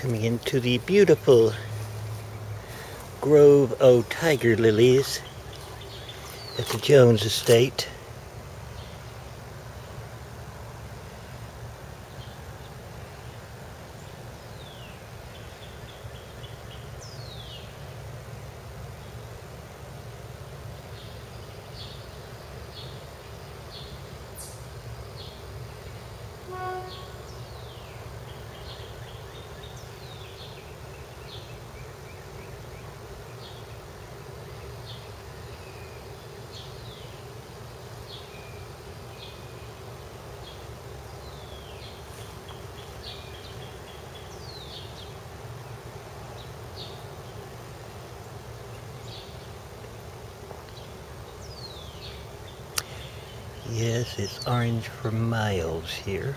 coming into the beautiful grove of tiger lilies at the Jones estate. Yes, it's orange for miles here.